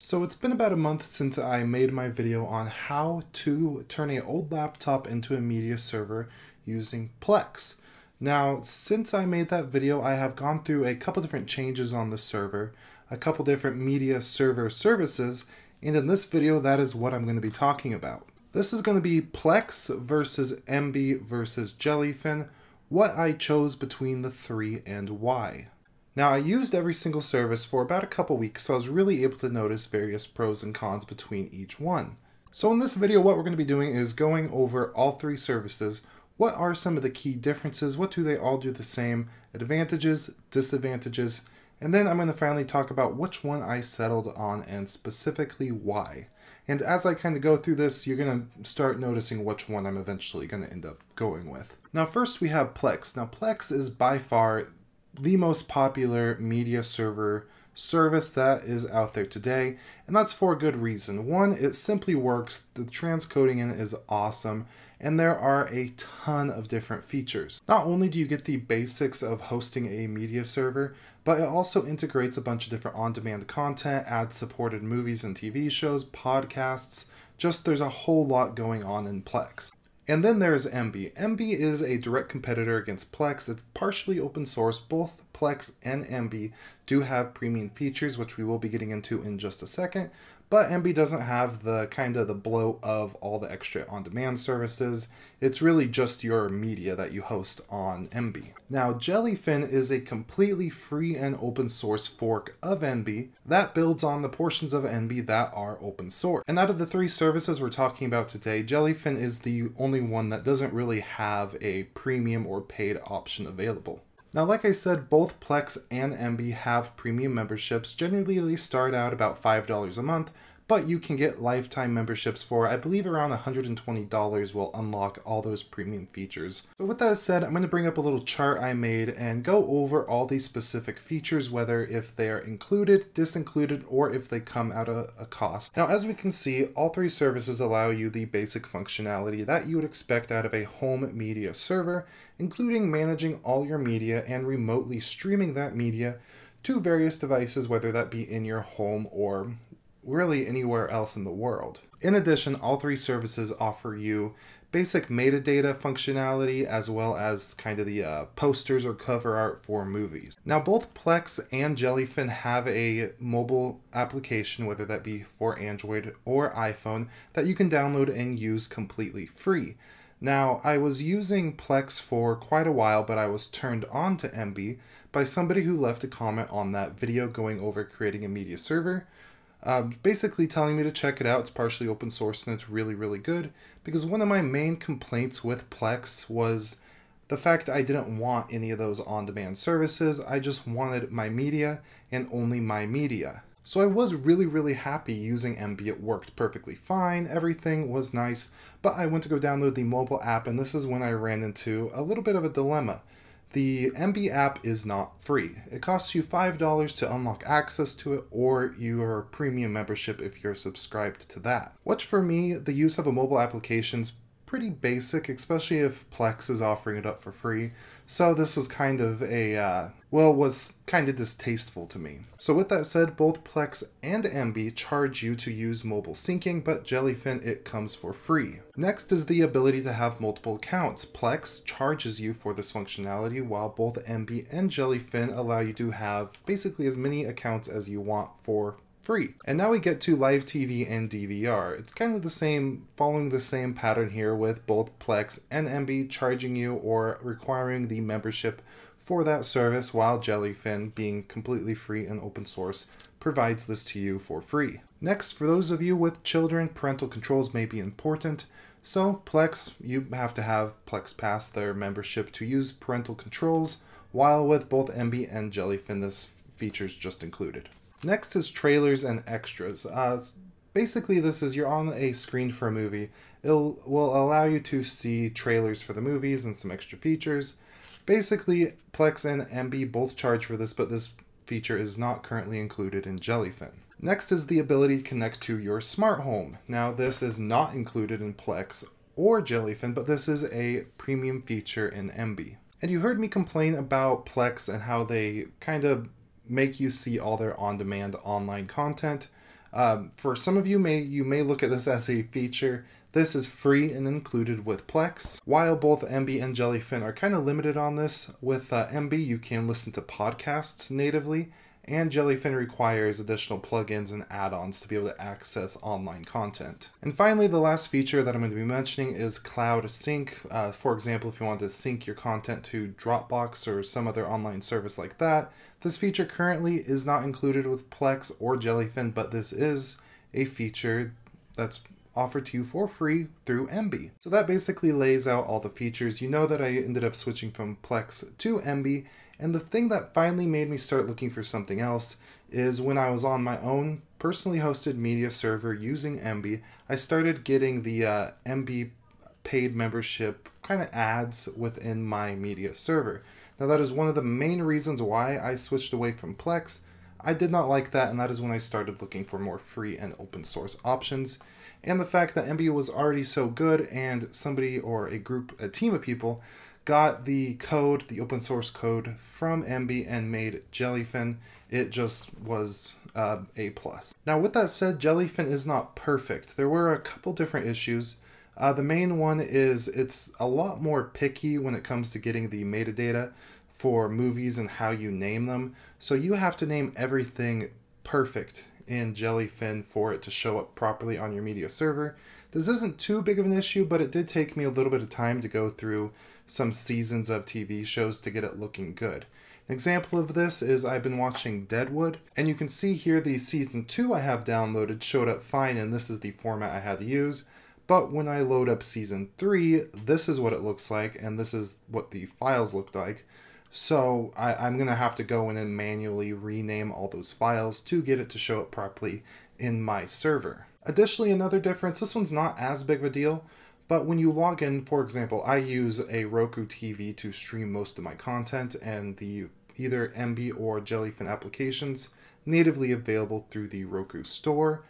So it's been about a month since I made my video on how to turn an old laptop into a media server using Plex. Now, since I made that video, I have gone through a couple different changes on the server, a couple different media server services, and in this video, that is what I'm going to be talking about. This is going to be Plex versus Emby versus Jellyfin, what I chose between the three and why. Now, I used every single service for about a couple weeks, so I was really able to notice various pros and cons between each one. So in this video, what we're going to be doing is going over all three services. What are some of the key differences? What do they all do the same? Advantages, disadvantages, and then I'm going to finally talk about which one I settled on and specifically why. And as I kind of go through this, you're going to start noticing which one I'm eventually going to end up going with. Now, first we have Plex. Now, Plex is by far the most popular media server service that is out there today, and that's for a good reason. One, it simply works, the transcoding in is awesome, and there are a ton of different features. Not only do you get the basics of hosting a media server, but it also integrates a bunch of different on demand content, ad supported movies and TV shows, podcasts. Just there's a whole lot going on in Plex. And then there's Emby. Emby is a direct competitor against Plex. It's partially open source. Both Plex and Emby do have premium features, which we will be getting into in just a second. But Emby doesn't have the kind of the bloat of all the extra on-demand services. It's really just your media that you host on Emby. Now, Jellyfin is a completely free and open source fork of Emby that builds on the portions of MB that are open source. And out of the three services we're talking about today, Jellyfin is the only one that doesn't really have a premium or paid option available. Now, like I said, both Plex and Emby have premium memberships. Generally, they start out about $5 a month, but you can get lifetime memberships for, I believe, around $120 will unlock all those premium features. So with that said, I'm going to bring up a little chart I made and go over all these specific features, whether if they are included, disincluded, or if they come at a, a cost. Now, as we can see, all three services allow you the basic functionality that you would expect out of a home media server, including managing all your media and remotely streaming that media to various devices, whether that be in your home or really anywhere else in the world. In addition, all three services offer you basic metadata functionality as well as kind of the uh, posters or cover art for movies. Now, both Plex and Jellyfin have a mobile application, whether that be for Android or iPhone, that you can download and use completely free. Now, I was using Plex for quite a while, but I was turned on to Emby by somebody who left a comment on that video going over creating a media server uh, basically telling me to check it out. It's partially open source and it's really, really good. Because one of my main complaints with Plex was the fact I didn't want any of those on demand services. I just wanted my media and only my media. So I was really, really happy using Emby. It worked perfectly fine, everything was nice, but I went to go download the mobile app, and this is when I ran into a little bit of a dilemma. The Emby app is not free. It costs you $5 to unlock access to it or your premium membership if you're subscribed to that. Which for me, the use of a mobile application is pretty basic, especially if Plex is offering it up for free. So this was kind of a, uh, well, was kind of distasteful to me. So with that said, both Plex and Emby charge you to use mobile syncing, but Jellyfin, it comes for free. Next is the ability to have multiple accounts. Plex charges you for this functionality, while both Emby and Jellyfin allow you to have basically as many accounts as you want for free. And now we get to live TV and DVR. It's kind of the same, following the same pattern here with both Plex and Emby charging you or requiring the membership for that service, while Jellyfin, being completely free and open source, provides this to you for free. Next, for those of you with children, parental controls may be important. So, Plex, you have to have Plex Pass, their membership, to use parental controls, while with both Emby and Jellyfin, this feature's just included. Next is trailers and extras. Uh, basically, this is you're on a screen for a movie. It will allow you to see trailers for the movies and some extra features. Basically, Plex and Emby both charge for this, but this feature is not currently included in Jellyfin. Next is the ability to connect to your smart home. Now, this is not included in Plex or Jellyfin, but this is a premium feature in Emby. And you heard me complain about Plex and how they kind of make you see all their on demand online content. Um, for some of you, may you may look at this as a feature. This is free and included with Plex. While both Emby and Jellyfin are kind of limited on this, with uh, Emby you can listen to podcasts natively, and Jellyfin requires additional plugins and add-ons to be able to access online content. And finally, the last feature that I'm going to be mentioning is Cloud Sync. Uh, for example, if you want to sync your content to Dropbox or some other online service like that, this feature currently is not included with Plex or Jellyfin, but this is a feature that's offered to you for free through Emby. So that basically lays out all the features. You know that I ended up switching from Plex to Emby, and the thing that finally made me start looking for something else is when I was on my own personally hosted media server using Emby, I started getting the uh, Emby paid membership kind of ads within my media server. Now, that is one of the main reasons why I switched away from Plex. I did not like that, and that is when I started looking for more free and open source options. And the fact that Emby was already so good, and somebody or a group, a team of people, got the code, the open source code from Emby and made Jellyfin. It just was uh, a plus. Now, with that said, Jellyfin is not perfect. There were a couple different issues. Uh, the main one is it's a lot more picky when it comes to getting the metadata for movies and how you name them. So you have to name everything perfect in Jellyfin for it to show up properly on your media server. This isn't too big of an issue, but it did take me a little bit of time to go through some seasons of TV shows to get it looking good. An example of this is I've been watching Deadwood, and you can see here the season 2 I have downloaded showed up fine, and this is the format I had to use. But when I load up season 3, this is what it looks like, and this is what the files look like. So I, am going to have to go in and manually rename all those files to get it to show up properly in my server. Additionally, another difference, this one's not as big of a deal, but when you log in, for example, I use a Roku TV to stream most of my content and the either Emby or Jellyfin applications natively available through the Roku store.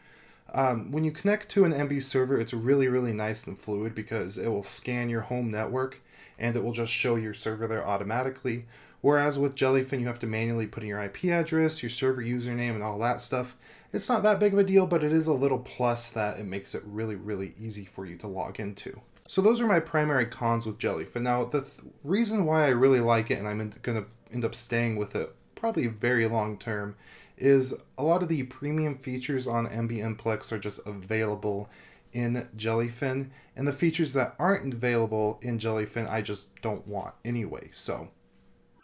Um, when you connect to an Emby server, it's really, really nice and fluid because it will scan your home network and it will just show your server there automatically. Whereas with Jellyfin, you have to manually put in your IP address, your server username, and all that stuff. It's not that big of a deal, but it is a little plus that it makes it really, really easy for you to log into. So those are my primary cons with Jellyfin. Now, the th reason why I really like it and I'm going to end up staying with it probably very long term is a lot of the premium features on Emby and Plex are just available in Jellyfin, and the features that aren't available in Jellyfin I just don't want anyway. So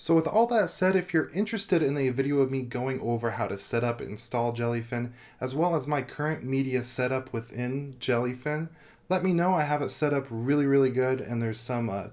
so with all that said, if you're interested in a video of me going over how to set up install Jellyfin, as well as my current media setup within Jellyfin, let me know. I have it set up really, really good, and there's some uh,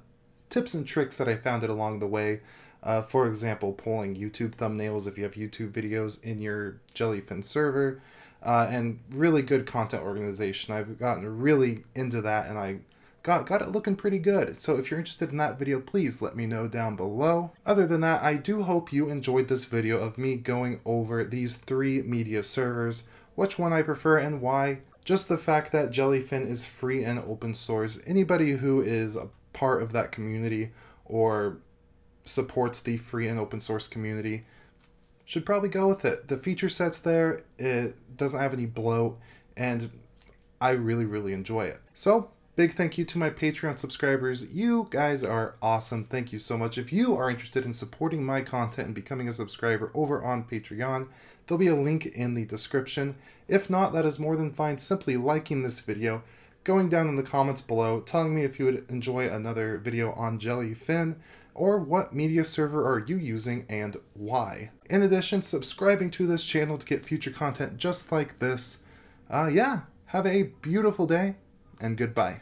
tips and tricks that I found it along the way. Uh, for example, pulling YouTube thumbnails if you have YouTube videos in your Jellyfin server, uh, and really good content organization. I've gotten really into that, and I got, got it looking pretty good. So if you're interested in that video, please let me know down below. Other than that, I do hope you enjoyed this video of me going over these three media servers, which one I prefer and why. Just the fact that Jellyfin is free and open source, anybody who is a part of that community or supports the free and open source community should probably go with it. The feature set's there, it doesn't have any bloat, and I really, really enjoy it. So Big thank you to my Patreon subscribers. You guys are awesome. Thank you so much. If you are interested in supporting my content and becoming a subscriber over on Patreon, there'll be a link in the description. If not, that is more than fine. Simply liking this video, going down in the comments below, telling me if you would enjoy another video on Jellyfin, or what media server are you using and why. In addition, subscribing to this channel to get future content just like this. Uh, yeah, have a beautiful day and goodbye.